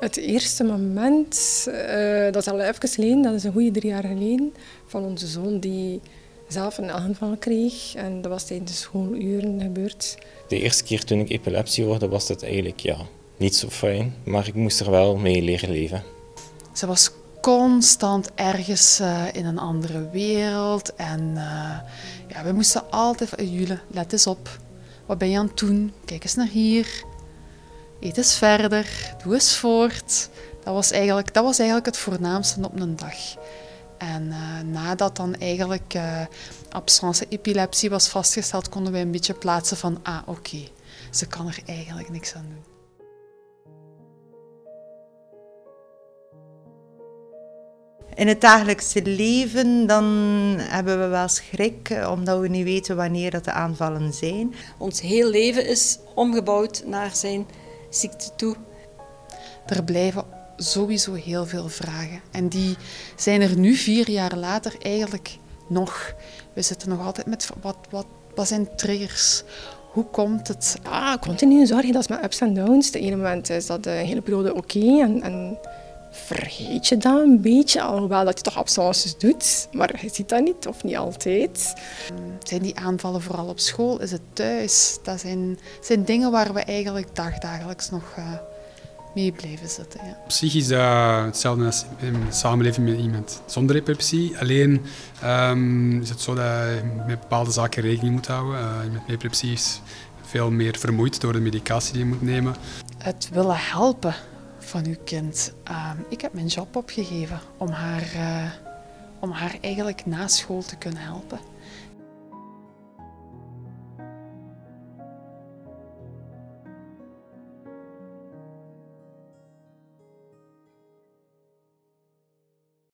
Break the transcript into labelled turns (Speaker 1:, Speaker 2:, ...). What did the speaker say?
Speaker 1: Het eerste moment, uh, dat is al even geleden, dat is een goede drie jaar geleden, van onze zoon die zelf een aanval kreeg. En dat was tijdens de schooluren gebeurd.
Speaker 2: De eerste keer toen ik epilepsie hoorde, was dat eigenlijk ja, niet zo fijn. Maar ik moest er wel mee leren leven.
Speaker 3: Ze was constant ergens uh, in een andere wereld. En uh, ja, we moesten altijd van, Jule, let eens op. Wat ben je aan het doen? Kijk eens naar hier. Eet eens verder. Doe eens voort. Dat was eigenlijk, dat was eigenlijk het voornaamste op een dag. En uh, nadat dan eigenlijk uh, absence epilepsie was vastgesteld, konden wij een beetje plaatsen van, ah oké, okay, ze kan er eigenlijk niks aan doen.
Speaker 4: In het dagelijkse leven dan hebben we wel schrik, omdat we niet weten wanneer dat de aanvallen zijn.
Speaker 5: Ons heel leven is omgebouwd naar zijn ziekte toe.
Speaker 3: Er blijven sowieso heel veel vragen. En die zijn er nu, vier jaar later, eigenlijk nog. We zitten nog altijd met wat, wat, wat zijn triggers? Hoe komt het?
Speaker 1: Ah, continu zorgen, dat is met ups en downs. De ene moment is dat de hele periode oké en, en vergeet je dat een beetje, alhoewel dat je toch absences doet, maar je ziet dat niet of niet altijd.
Speaker 3: Zijn die aanvallen vooral op school? Is het thuis? Dat zijn, zijn dingen waar we eigenlijk dagdagelijks nog uh, mee blijven zitten. Ja.
Speaker 6: Op zich is dat hetzelfde als in samenleving met iemand zonder epilepsie. Alleen um, is het zo dat je met bepaalde zaken rekening moet houden. Uh, iemand met epilepsie is veel meer vermoeid door de medicatie die je moet nemen.
Speaker 3: Het willen helpen van uw kind. Uh, ik heb mijn job opgegeven om haar, uh, om haar eigenlijk na school te kunnen helpen.